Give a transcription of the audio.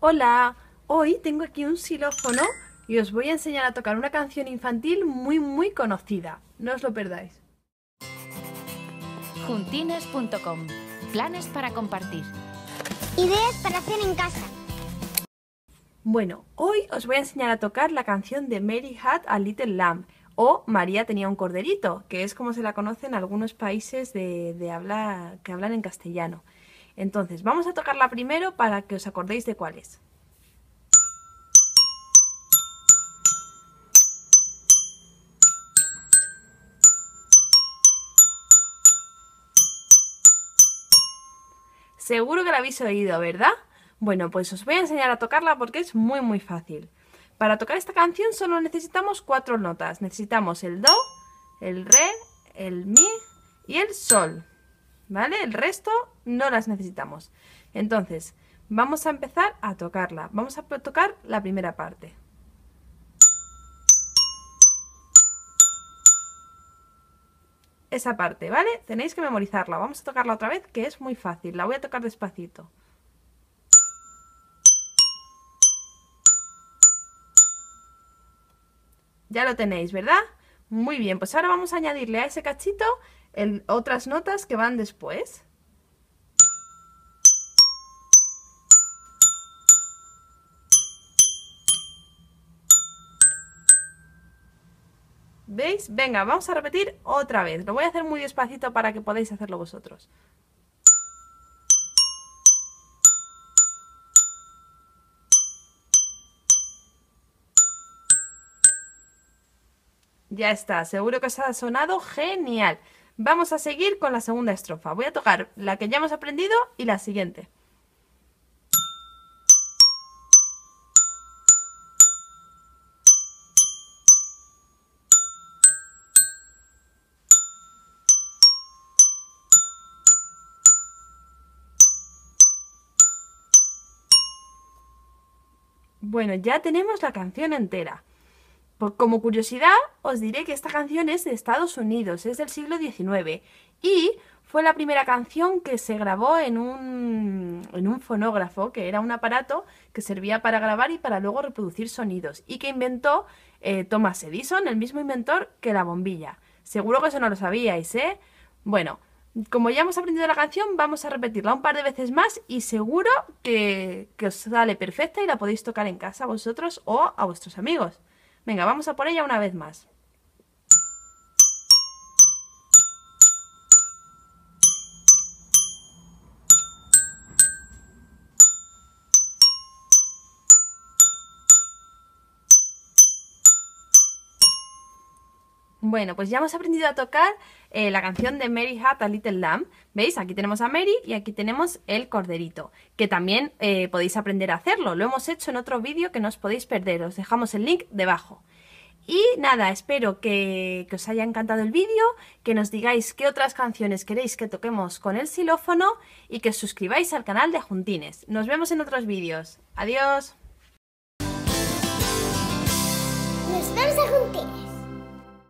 Hola, hoy tengo aquí un xilófono y os voy a enseñar a tocar una canción infantil muy muy conocida. No os lo perdáis. Juntines.com. Planes para compartir. Ideas para hacer en casa. Bueno, hoy os voy a enseñar a tocar la canción de Mary Had a Little Lamb o María tenía un corderito, que es como se la conoce en algunos países de, habla, que hablan en castellano. Entonces, vamos a tocarla primero para que os acordéis de cuál es. Seguro que la habéis oído, ¿verdad? Bueno, pues os voy a enseñar a tocarla porque es muy muy fácil. Para tocar esta canción solo necesitamos cuatro notas. Necesitamos el Do, el Re, el Mi y el Sol. ¿vale? El resto no las necesitamos. Entonces, vamos a empezar a tocarla. Vamos a tocar la primera parte. Esa parte, ¿vale? Tenéis que memorizarla. Vamos a tocarla otra vez, que es muy fácil. La voy a tocar despacito. Ya lo tenéis, ¿verdad? Muy bien, pues ahora vamos a añadirle a ese cachito otras notas que van después. ¿Veis? Venga, vamos a repetir otra vez. Lo voy a hacer muy despacito para que podáis hacerlo vosotros. Ya está, seguro que os ha sonado genial. Vamos a seguir con la segunda estrofa. Voy a tocar la que ya hemos aprendido y la siguiente. Bueno, ya tenemos la canción entera como curiosidad, os diré que esta canción es de Estados Unidos, es del siglo XIX y fue la primera canción que se grabó en un, en un fonógrafo, que era un aparato que servía para grabar y para luego reproducir sonidos, y que inventó eh, Thomas Edison, el mismo inventor que la bombilla. Seguro que eso no lo sabíais, ¿eh? Bueno, como ya hemos aprendido la canción, vamos a repetirla un par de veces más y seguro que, os sale perfecta y la podéis tocar en casa vosotros o a vuestros amigos. Venga, vamos a por ella una vez más. Bueno, pues ya hemos aprendido a tocar eh, la canción de Mary Had a Little Lamb. ¿Veis? Aquí tenemos a Mary y aquí tenemos el corderito, que también eh, podéis aprender a hacerlo. Lo hemos hecho en otro vídeo que no os podéis perder. Os dejamos el link debajo. Y nada, espero que, os haya encantado el vídeo, que nos digáis qué otras canciones queréis que toquemos con el xilófono y que os suscribáis al canal de Juntines. Nos vemos en otros vídeos. Adiós. Nos vemos a Juntines.